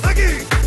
Kawasaki!